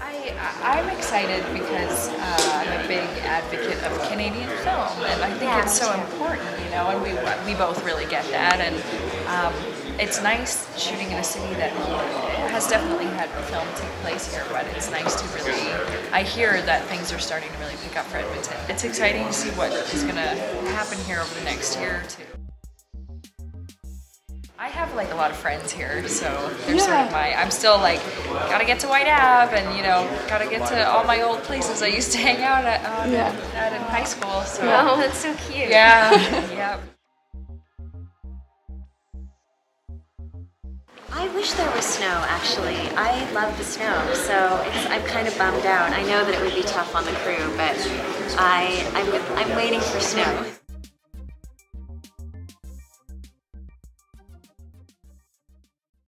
I, I'm excited because uh, I'm a big advocate of Canadian film, and I think Yeah, it's so important, you know, and we we both really get that, and um, it's nice shooting in a city that has definitely had film take place here, but it's nice to really. I hear that things are starting to really pick up for Edmonton. It's exciting to see what is going to happen here over the next year or two. I have like a lot of friends here, so they're sort of my. I'm still like, gotta get to Whyte Ave, and you know, gotta get to all my old places I used to hang out at, um, Yeah. at in high school. So Oh, that's so cute. yeah, yeah. I wish there was snow, actually. I love the snow, so I'm kind of bummed out. I know that it would be tough on the crew, but I, I'm, I'm waiting for snow.